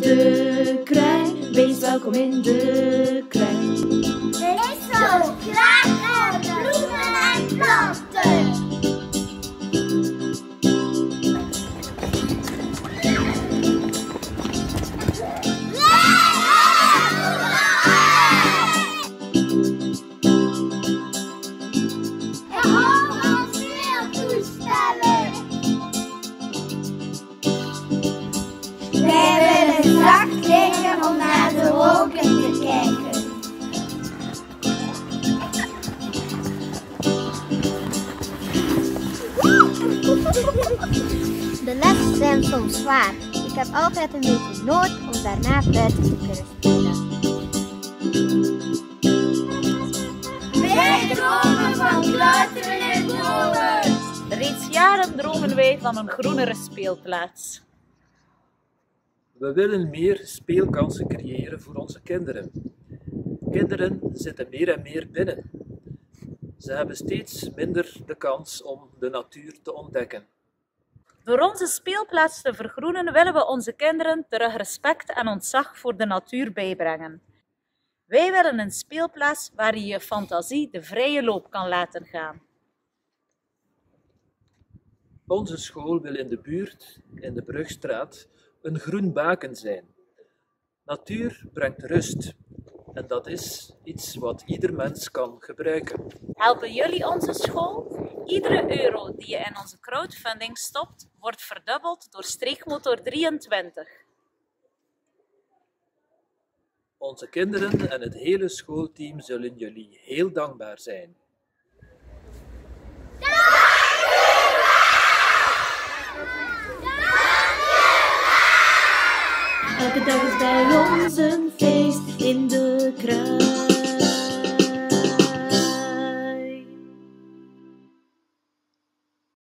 de krij. Wees welkom in de krij. Ik zo graag bloemen en planten. Om naar de wolken te kijken. De lessen zijn soms zwaar. Ik heb altijd een beetje nood om daarna buiten te kunnen spelen. Wij dromen van klauteren en bomen. Reeds jaren dromen wij van een groenere speelplaats. We willen meer speelkansen creëren voor onze kinderen. Kinderen zitten meer en meer binnen. Ze hebben steeds minder de kans om de natuur te ontdekken. Door onze speelplaats te vergroenen willen we onze kinderen terug respect en ontzag voor de natuur bijbrengen. Wij willen een speelplaats waar je je fantasie de vrije loop kan laten gaan. Onze school wil in de buurt, in de Brugstraat, een groen baken zijn. Natuur brengt rust en dat is iets wat ieder mens kan gebruiken. Helpen jullie onze school? Iedere euro die je in onze crowdfunding stopt, wordt verdubbeld door Streekmotor 23. Onze kinderen en het hele schoolteam zullen jullie heel dankbaar zijn. Elke dag is bij ons een feest in de krij.